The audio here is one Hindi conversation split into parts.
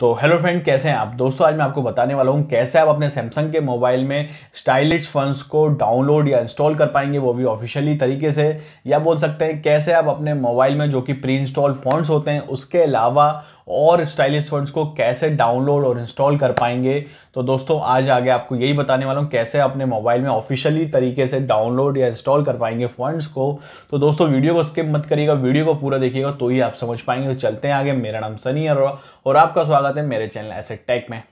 तो हेलो फ्रेंड कैसे हैं आप? दोस्तों, आज मैं आपको बताने वाला हूँ कैसे आप अपने सैमसंग के मोबाइल में स्टाइलिश फंड्स को डाउनलोड या इंस्टॉल कर पाएँगे, वो भी ऑफिशियली तरीके से। या बोल सकते हैं, कैसे आप अपने मोबाइल में जो कि प्री इंस्टॉल फंड्स होते हैं, उसके अलावा और स्टाइलिश फंड्स को कैसे डाउनलोड और इंस्टॉल कर पाएँगे। तो दोस्तों, आज आगे आपको यही बताने वाला हूँ, कैसे अपने मोबाइल में ऑफिशियली तरीके से डाउनलोड या इंस्टॉल कर पाएँगे फंड्स को। तो दोस्तों, वीडियो को स्किप मत करिएगा, वीडियो को पूरा देखिएगा तो ही आप समझ पाएँगे। तो चलते हैं आगे, मेरा नाम सनी और आपका स्वागत है मेरे चैनल ऐसे टेक में।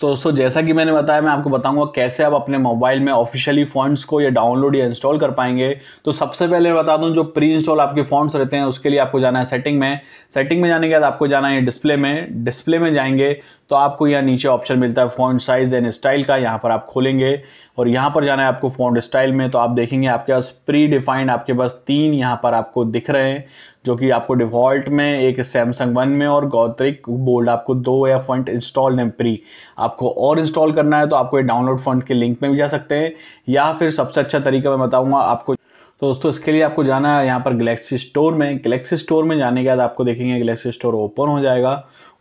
तो दोस्तों जैसा कि मैंने बताया, मैं आपको बताऊँगा कैसे आप अपने मोबाइल में ऑफिशियली फॉन्ट्स को या डाउनलोड या इंस्टॉल कर पाएँगे। तो सबसे पहले मैं बता दूँ, जो प्री इंस्टॉल आपके फॉन्ट्स रहते हैं, उसके लिए आपको जाना है सेटिंग में। सेटिंग में जाने के बाद आपको जाना है डिस्प्ले में। डिस्प्ले में जाएँगे तो आपको यहाँ नीचे ऑप्शन मिलता है फॉन्ट साइज़ एंड स्टाइल का, यहाँ पर आप खोलेंगे। और यहाँ पर जाना है आपको फॉन्ट स्टाइल में तो आप देखेंगे आपके पास प्री डिफाइंड आपके पास तीन यहाँ पर आपको दिख रहे हैं, जो कि आपको डिफ़ॉल्ट में, एक सैमसंग वन में और गौत्रिक बोल्ड आपको दो या फंट इंस्टॉल है प्री आपको और इंस्टॉल करना है तो आपको ये डाउनलोड फंट के लिंक में भी जा सकते हैं। या फिर सबसे अच्छा तरीका मैं बताऊँगा आपको तो दोस्तों, इसके लिए आपको जाना है यहाँ पर गलेक्सी स्टोर में। गलेक्सी स्टोर में जाने के बाद आपको देखेंगे गलेक्सी स्टोर ओपन हो जाएगा।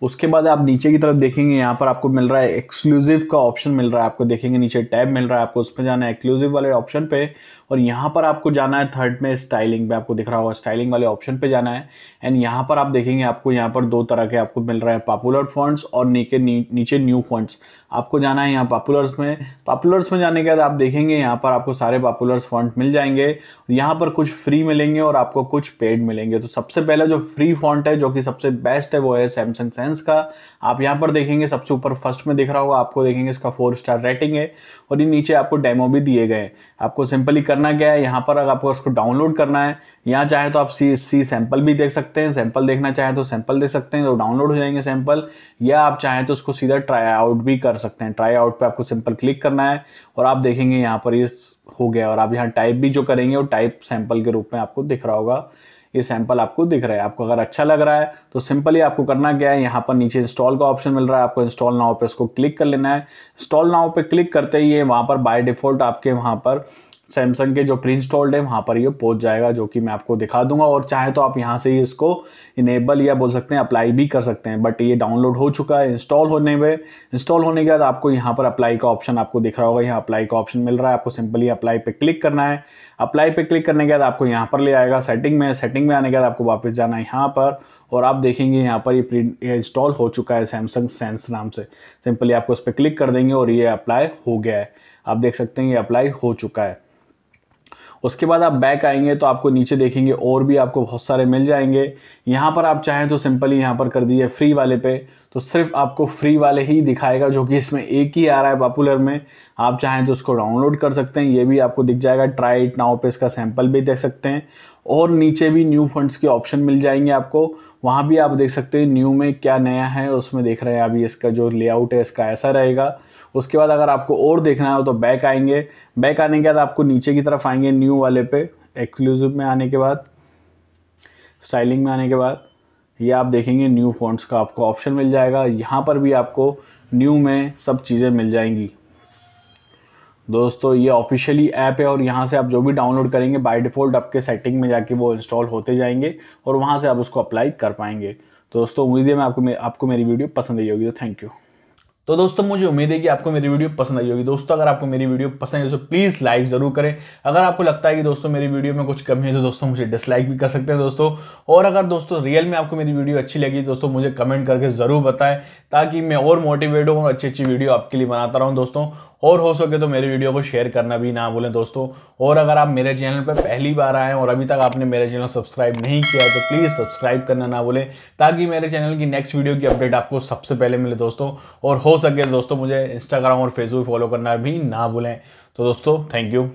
उसके बाद आप नीचे की तरफ़ देखेंगे, यहाँ पर आपको मिल रहा है एक्सक्लूसिव का ऑप्शन मिल रहा है आपको, देखेंगे नीचे टैब मिल रहा है आपको, उस पर जाना है एक्सक्लूसिव वाले ऑप्शन पे, और यहाँ पर आपको जाना है थर्ड में स्टाइलिंग पे आपको दिख रहा होगा स्टाइलिंग वाले ऑप्शन पे जाना है एंड यहाँ पर आप देखेंगे आपको यहाँ पर दो तरह के आपको मिल रहा है पॉपुलर फंड्स और नीचे नीचे न्यू फंड्स आपको जाना है यहाँ पॉपुलर्स में पॉपुलर्स में जाने के बाद आप देखेंगे यहाँ पर आपको सारे पॉपुलर्स फंड मिल जाएँगे यहाँ पर कुछ फ्री मिलेंगे और आपको कुछ पेड मिलेंगे। तो सबसे पहले जो फ्री फॉन्ट है, जो कि सबसे बेस्ट है, वो है सैमसंग सेंस का, आप यहाँ पर देखेंगे सबसे ऊपर फ़र्स्ट में दिख रहा होगा, आपको देखेंगे इसका फोर स्टार रेटिंग है और ये नीचे आपको डेमो भी दिए गए आपको सिंपली करना क्या है, यहाँ पर अगर आपको उसको डाउनलोड करना है, यहाँ चाहे तो आप सी सी सैंपल भी देख सकते हैं सैंपल देखना चाहे तो सैंपल देख सकते हैं तो डाउनलोड हो जाएँगे सैंपल या आप चाहें तो उसको सीधा ट्राई आउट भी कर सकते हैं। ट्राई आउट पर आपको सिंपल क्लिक करना है और आप देखेंगे यहाँ पर ये हो गया और आप यहाँ टाइप भी जो करेंगे वो टाइप सैंपल के रूप में आपको दिख रहा होगा। ये सैंपल आपको दिख रहा है। आपको अगर अच्छा लग रहा है तो सिंपली आपको करना क्या है? यहाँ पर नीचे इंस्टॉल का ऑप्शन मिल रहा है। आपको इंस्टॉल नाव पे इसको क्लिक कर लेना है। इंस्टॉल नाव पे क्लिक करते ही ये वहाँ पर बाय डिफ़ॉल्ट आपके वहाँ पर सैमसंग के जो प्री इंस्टॉल्ड है, वहाँ पर ये पहुँच जाएगा, जो कि मैं आपको दिखा दूँगा। और चाहे तो आप यहाँ से ही इसको इनेबल या बोल सकते हैं अप्लाई भी कर सकते हैं बट ये डाउनलोड हो चुका है इंस्टॉल होने में। इंस्टॉल होने के बाद आपको यहाँ पर अप्लाई का ऑप्शन आपको दिख रहा होगा। यहाँ अप्लाई का ऑप्शन मिल रहा है, आपको सिंपली अप्लाई पे क्लिक करना है। अप्लाई पे क्लिक करने के बाद आपको यहाँ पर ले आएगा सेटिंग में। सेटिंग में आने के बाद आपको वापस जाना है यहाँ पर, और आप देखेंगे यहाँ पर ये प्रिंट इंस्टॉल हो चुका है सैमसंग सेंस नाम से। सिंपली आपको उस पर क्लिक कर देंगे और ये अप्लाई हो गया है। आप देख सकते हैं ये अप्लाई हो चुका है। उसके बाद आप बैक आएँगे तो आपको नीचे देखेंगे और भी आपको बहुत सारे मिल जाएँगे। यहाँ पर आप चाहें तो सिंपली यहाँ पर कर दीजिए फ्री वाले पे। तो सिर्फ़ आपको फ्री वाले ही दिखाएगा, जो कि इसमें एक ही आ रहा है पॉपुलर में। आप चाहें तो उसको डाउनलोड कर सकते हैं, ये भी आपको दिख जाएगा। ट्राई इट नाउ पे इसका सैंपल भी देख सकते हैं। और नीचे भी न्यू फंड्स के ऑप्शन मिल जाएँगे आपको। वहाँ भी आप देख सकते हैं न्यू में क्या नया है, उसमें देख रहे हैं अभी इसका जो लेआउट है, इसका ऐसा रहेगा। उसके बाद अगर आपको और देखना हो तो बैक आएँगे। बैक आने के बाद आपको नीचे की तरफ़ आएँगे न्यू वाले पे एक्सक्लूसिव में आने के बाद स्टाइलिंग में आने के बाद। ये आप देखेंगे न्यू फॉन्ट्स का आपको ऑप्शन मिल जाएगा। यहाँ पर भी आपको न्यू में सब चीज़ें मिल जाएँगी। दोस्तों ये ऑफिशियली ऐप है और यहाँ से आप जो भी डाउनलोड करेंगे बाय डिफ़ॉल्ट आपके सेटिंग में जाके वो इंस्टॉल होते जाएँगे और वहाँ से आप उसको अप्लाई कर पाएँगे। तो दोस्तों उम्मीद है मैं आपको मे, आपको मेरी वीडियो पसंद आई होगी तो थैंक यू तो दोस्तों, मुझे उम्मीद है कि आपको मेरी वीडियो पसंद आई होगी। दोस्तों, अगर आपको मेरी वीडियो पसंद है तो प्लीज़ लाइक ज़रूर करें। अगर आपको लगता है कि दोस्तों, मेरी वीडियो में कुछ कमी है तो दोस्तों, मुझे डिसलाइक भी कर सकते हैं, दोस्तों। और अगर दोस्तों रियल में आपको मेरी वीडियो अच्छी लगी, दोस्तों, मुझे कमेंट करके ज़रूर बताएँ, ताकि मैं और मोटिवेट हूँ और अच्छी अच्छी वीडियो आपके लिए बनाता रहूँ, दोस्तों। और हो सके तो मेरे वीडियो को शेयर करना भी ना भूलें दोस्तों। और अगर आप मेरे चैनल पर पहली बार आए और अभी तक आपने मेरे चैनल सब्सक्राइब नहीं किया है तो प्लीज़ सब्सक्राइब करना ना भूलें, ताकि मेरे चैनल की नेक्स्ट वीडियो की अपडेट आपको सबसे पहले मिले दोस्तों। और हो सके दोस्तों मुझे इंस्टाग्राम और फेसबुक फॉलो करना भी ना भूलें। तो दोस्तों थैंक यू